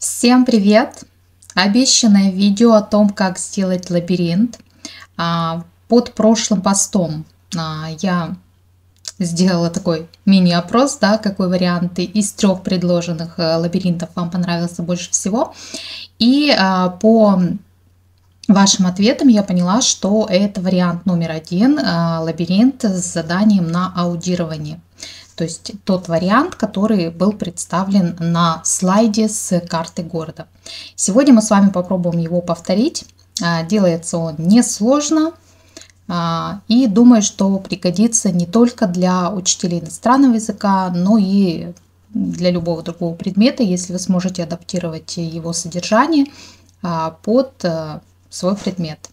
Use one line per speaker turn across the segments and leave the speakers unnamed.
Всем привет! Обещанное видео о том, как сделать лабиринт. А, под прошлым постом а, я сделала такой мини-опрос, да, какой вариант из трех предложенных э, лабиринтов вам понравился больше всего. И а, по вашим ответам я поняла, что это вариант номер один, лабиринт с заданием на аудирование то есть тот вариант, который был представлен на слайде с карты города. Сегодня мы с вами попробуем его повторить. А, делается он несложно а, и думаю, что пригодится не только для учителей иностранного языка, но и для любого другого предмета, если вы сможете адаптировать его содержание а, под свой предмет.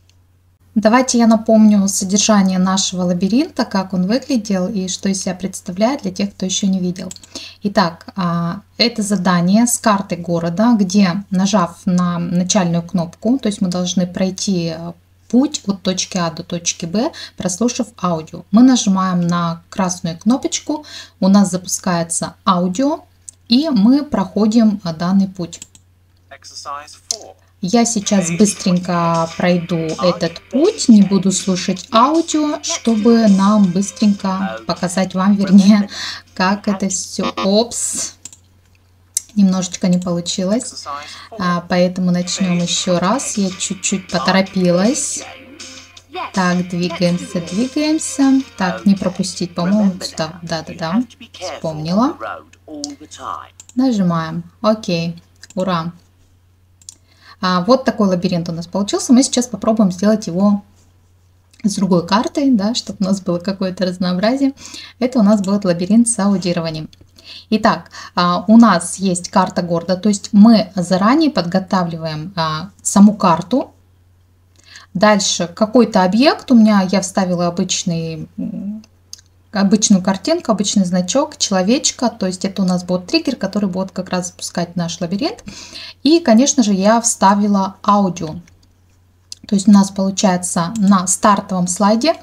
Давайте я напомню содержание нашего лабиринта, как он выглядел и что из себя представляет для тех, кто еще не видел. Итак, а, это задание с карты города, где нажав на начальную кнопку, то есть мы должны пройти путь от точки А до точки Б, прослушав аудио. Мы нажимаем на красную кнопочку, у нас запускается аудио, и мы проходим данный путь. Я сейчас быстренько пройду этот путь, не буду слушать аудио, чтобы нам быстренько показать вам, вернее, как это все. Опс, немножечко не получилось, а, поэтому начнем еще раз. Я чуть-чуть поторопилась. Так, двигаемся, двигаемся. Так, не пропустить, по-моему, да, да, да, да, вспомнила. Нажимаем. Окей, ура. А, вот такой лабиринт у нас получился. Мы сейчас попробуем сделать его с другой картой, да, чтобы у нас было какое-то разнообразие. Это у нас будет лабиринт с аудированием. Итак, а, у нас есть карта города, то есть мы заранее подготавливаем а, саму карту. Дальше какой-то объект, у меня я вставила обычный обычную картинку, обычный значок, человечка, то есть это у нас будет триггер, который будет как раз запускать наш лабиринт. И, конечно же, я вставила аудио. То есть у нас получается на стартовом слайде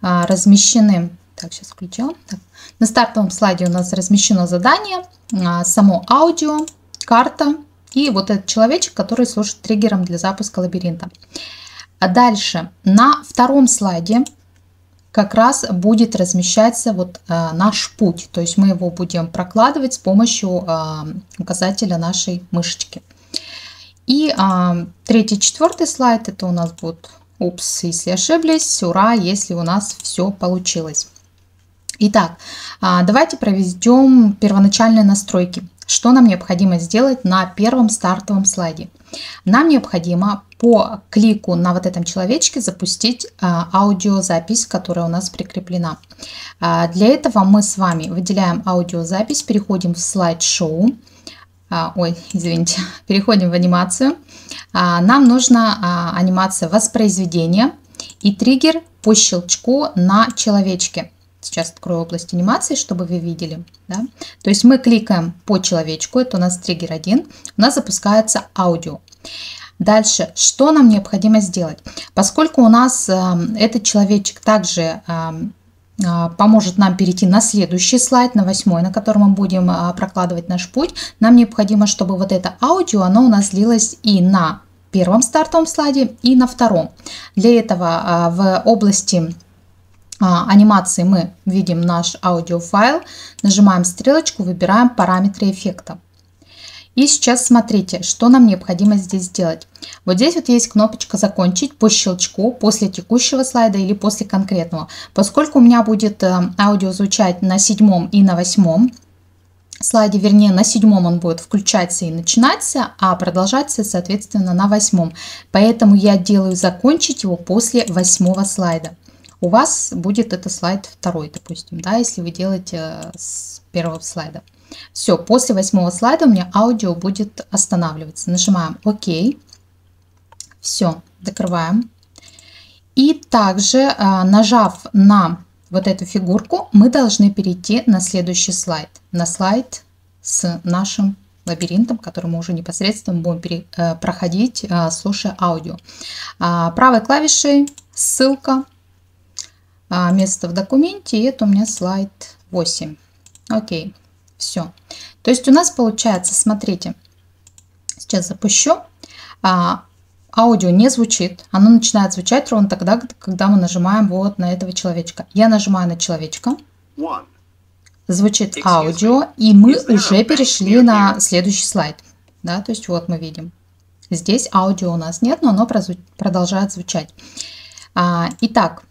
а, размещены, так, сейчас включу, так, на стартовом слайде у нас размещено задание, а, само аудио, карта и вот этот человечек, который служит триггером для запуска лабиринта. А дальше на втором слайде как раз будет размещаться вот э, наш путь. То есть мы его будем прокладывать с помощью э, указателя нашей мышечки. И э, третий, четвертый слайд, это у нас будет упс, если ошиблись, ура, если у нас все получилось. Итак, давайте проведем первоначальные настройки. Что нам необходимо сделать на первом стартовом слайде? Нам необходимо по клику на вот этом человечке запустить а, аудиозапись, которая у нас прикреплена. А, для этого мы с вами выделяем аудиозапись, переходим в слайд-шоу. А, ой, извините, переходим в анимацию. Нам нужна анимация воспроизведения и триггер по щелчку на человечке. Сейчас открою область анимации, чтобы вы видели. Да? То есть мы кликаем по человечку, это у нас триггер 1, у нас запускается аудио. Дальше, что нам необходимо сделать? Поскольку у нас э, этот человечек также э, э, поможет нам перейти на следующий слайд, на восьмой, на котором мы будем э, прокладывать наш путь, нам необходимо, чтобы вот это аудио, оно у нас длилось и на первом стартовом слайде, и на втором. Для этого э, в области анимации мы видим наш аудиофайл, нажимаем стрелочку, выбираем параметры эффекта. И сейчас смотрите, что нам необходимо здесь сделать. Вот здесь вот есть кнопочка «Закончить» по щелчку после текущего слайда или после конкретного. Поскольку у меня будет э, аудио звучать на седьмом и на восьмом слайде, вернее на седьмом он будет включаться и начинаться, а продолжаться соответственно на восьмом. Поэтому я делаю «Закончить» его после восьмого слайда у вас будет это слайд второй, допустим, да, если вы делаете э, с первого слайда. Все, после восьмого слайда у меня аудио будет останавливаться. Нажимаем ОК. Все, закрываем. И также, э, нажав на вот эту фигурку, мы должны перейти на следующий слайд. На слайд с нашим лабиринтом, который мы уже непосредственно будем э, проходить, слушая аудио. А, правой клавишей ссылка а, место в документе, и это у меня слайд 8. Окей, все. То есть у нас получается, смотрите, Сейчас запущу. А, аудио не звучит. Оно начинает звучать ровно тогда, когда мы нажимаем вот на этого человечка. Я нажимаю на человечка. Звучит аудио, и мы уже перешли на следующий слайд. Да, то есть вот мы видим. Здесь аудио у нас нет, но оно продолжает звучать. А, итак,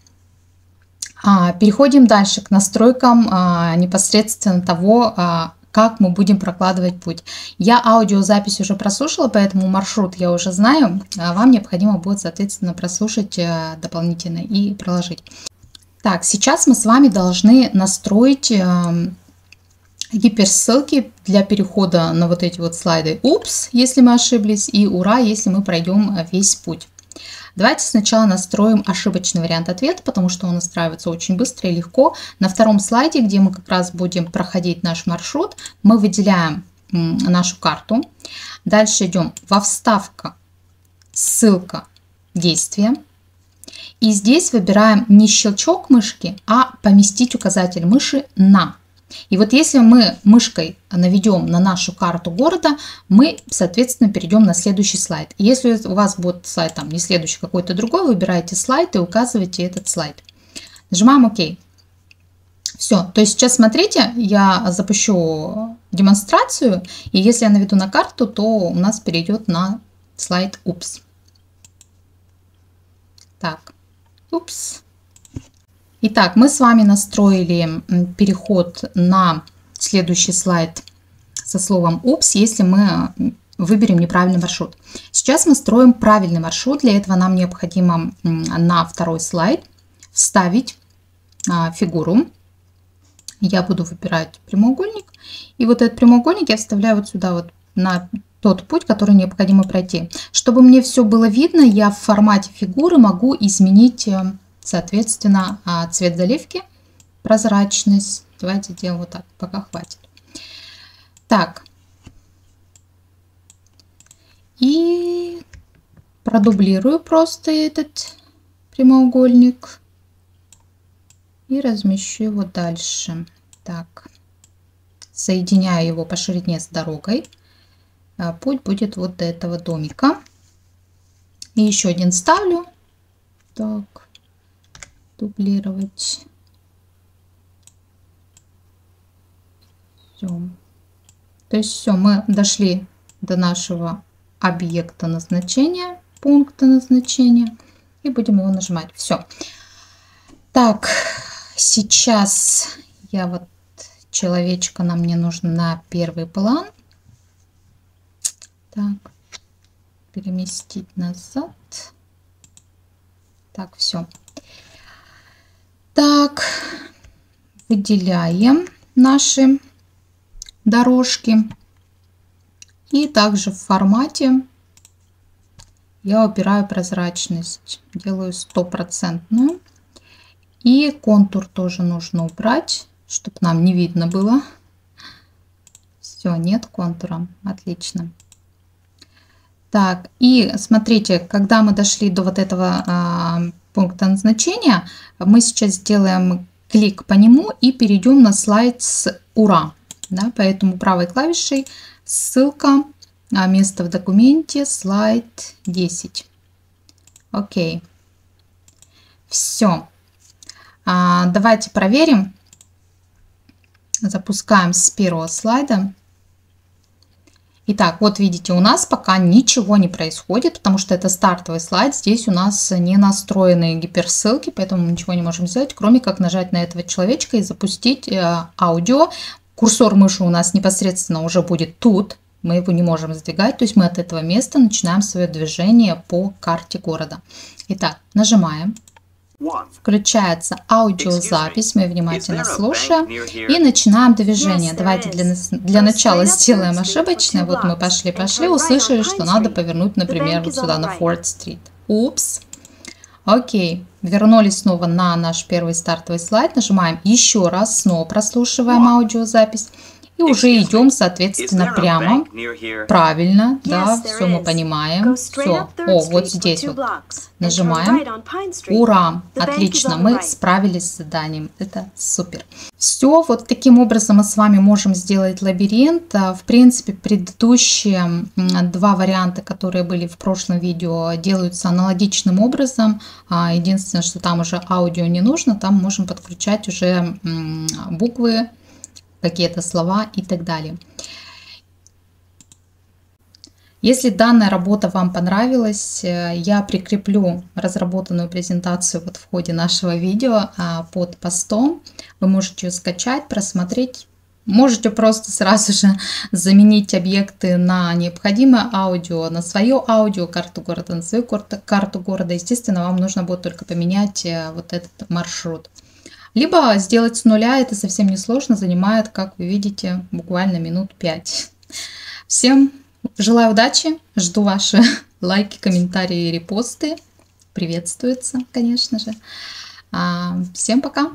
переходим дальше к настройкам а, непосредственно того, а, как мы будем прокладывать путь. Я аудиозапись уже прослушала, поэтому маршрут я уже знаю. А вам необходимо будет, соответственно, прослушать э, дополнительно и проложить. Так, сейчас мы с вами должны настроить эм, гиперссылки для перехода на вот эти вот слайды. Упс, если мы ошиблись, и ура, если мы пройдем весь путь. Давайте сначала настроим ошибочный вариант ответа, потому что он настраивается очень быстро и легко. На втором слайде, где мы как раз будем проходить наш маршрут, мы выделяем нашу карту. Дальше идем во вставка, ссылка, действие. И здесь выбираем не щелчок мышки, а поместить указатель мыши на. И вот если мы мышкой наведем на нашу карту города, мы, соответственно, перейдем на следующий слайд. Если у вас будет слайд там не следующий, какой-то другой, выбираете слайд и указываете этот слайд. Нажимаем ОК. Все, то есть сейчас смотрите, я запущу демонстрацию, и если я наведу на карту, то у нас перейдет на слайд «Упс». Так, «Упс». Итак, мы с вами настроили переход на следующий слайд со словом «Упс», если мы выберем неправильный маршрут. Сейчас мы строим правильный маршрут. Для этого нам необходимо на второй слайд вставить а, фигуру. Я буду выбирать прямоугольник. И вот этот прямоугольник я вставляю вот сюда вот на тот путь, который необходимо пройти. Чтобы мне все было видно, я в формате фигуры могу изменить э, Соответственно, а, цвет заливки, прозрачность. Давайте сделаем вот так, пока хватит. Так. И продублирую просто этот прямоугольник. И размещу его дальше. Так. Соединяю его по ширине с дорогой. А путь будет вот до этого домика. И еще один ставлю. Так дублировать. Все. То есть все, мы дошли до нашего объекта назначения, пункта назначения. И будем его нажимать. Все. Так, сейчас я вот человечка нам не нужно на первый план. Так, переместить назад. Так, все. Так, выделяем наши дорожки. И также в формате я убираю прозрачность, делаю стопроцентную. И контур тоже нужно убрать, чтобы нам не видно было. Все, нет контура, отлично. Так, и смотрите, когда мы дошли до вот этого а, пункта назначения, мы сейчас сделаем клик по нему и перейдем на слайд с «Ура». Да, поэтому правой клавишей ссылка, а место в документе, слайд 10. Окей. Все. А, давайте проверим. Запускаем с первого слайда. Итак, вот видите, у нас пока ничего не происходит, потому что это стартовый слайд. Здесь у нас не настроены гиперссылки, поэтому мы ничего не можем сделать, кроме как нажать на этого человечка и запустить э, аудио. Курсор мыши у нас непосредственно уже будет тут, мы его не можем сдвигать, то есть мы от этого места начинаем свое движение по карте города. Итак, нажимаем. Включается аудиозапись, мы внимательно слушаем и начинаем движение. Давайте для, для начала сделаем ошибочное. Вот мы пошли-пошли, услышали, что надо повернуть, например, вот сюда, на Форд-стрит. Упс. Окей, вернулись снова на наш первый стартовый слайд, нажимаем еще раз, снова прослушиваем аудиозапись. И уже идем, соответственно, прямо. Правильно, да, все мы понимаем. Все. О, вот здесь вот. Нажимаем. Ура! Отлично, мы справились с заданием. Это супер. Все, вот таким образом мы с вами можем сделать лабиринт. А, в принципе, предыдущие два варианта, которые были в прошлом видео, делаются аналогичным образом. А, единственное, что там уже аудио не нужно, там можем подключать уже буквы, какие-то слова и так далее. Если данная работа вам понравилась, э, я прикреплю разработанную презентацию вот в ходе нашего видео а, под постом. Вы можете ее скачать, просмотреть. Можете просто сразу же заменить объекты на необходимое аудио, на свое аудио, карту города, на свою карту города. Естественно, вам нужно будет только поменять э, вот этот маршрут. Либо сделать с нуля, это совсем не сложно, занимает, как вы видите, буквально минут 5. Всем желаю удачи, жду ваши лайки, комментарии репосты. Приветствуется, конечно же. А, всем пока!